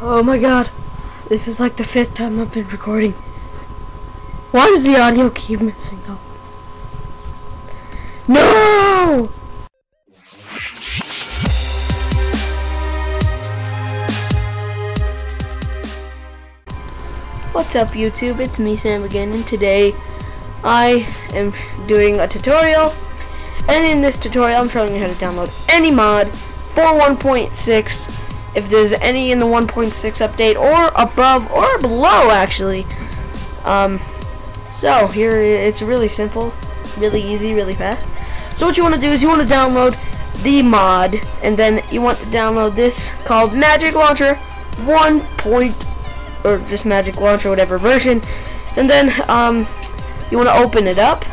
Oh my god. This is like the fifth time I've been recording. Why does the audio keep missing up? No! What's up YouTube? It's me Sam again and today I am doing a tutorial and in this tutorial I'm showing you how to download any mod for 1.6 if there's any in the 1.6 update or above or below actually. Um, so here it's really simple really easy really fast. So what you want to do is you want to download the mod and then you want to download this called Magic Launcher 1. Point, or just Magic Launcher whatever version. And then um, you want to open it up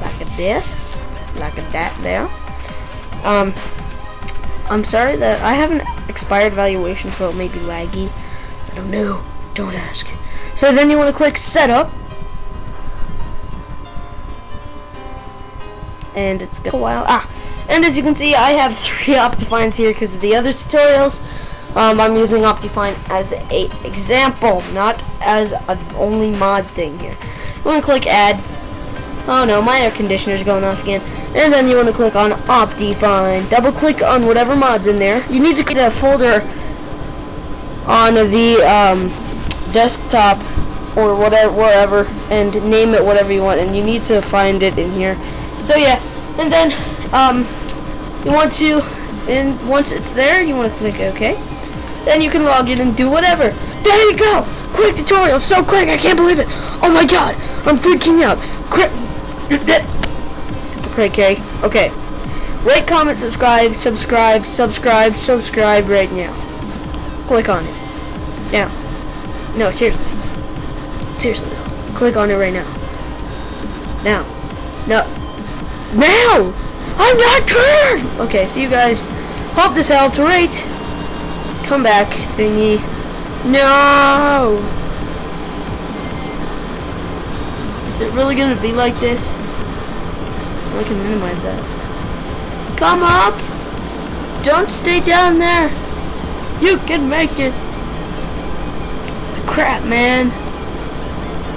like a this like a that there. Um, I'm sorry that I have an expired valuation, so it may be laggy. I don't know. Don't ask. So then you want to click Setup. And it's going a while. Ah! And as you can see, I have three Optifines here because of the other tutorials. Um, I'm using Optifine as a example, not as an only mod thing here. You want to click Add. Oh no, my air conditioner's going off again and then you want to click on Optifine. Double click on whatever mod's in there. You need to create a folder on the um, desktop or whatever, wherever, and name it whatever you want. And you need to find it in here. So yeah, and then um, you want to, and once it's there, you want to click OK. Then you can log in and do whatever. There you go. Quick tutorial, so quick, I can't believe it. Oh my god, I'm freaking out. Quick. Okay, okay. Rate, comment, subscribe, subscribe, subscribe, subscribe right now. Click on it. Now. No, seriously. Seriously, Click on it right now. Now. No. Now! I'm not turned! Okay, see you guys. Hope this helped. Rate. Come back, thingy. No! It really gonna be like this? I can minimize that. Come up! Don't stay down there! You can make it! Crap, man.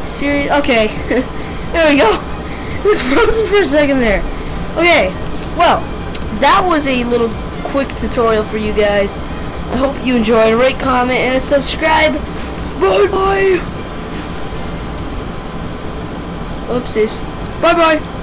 Serious? Okay. there we go. It was frozen for a second there. Okay. Well, that was a little quick tutorial for you guys. I hope you enjoyed. Rate, comment, and subscribe. Bye-bye! Oopsies. Bye-bye.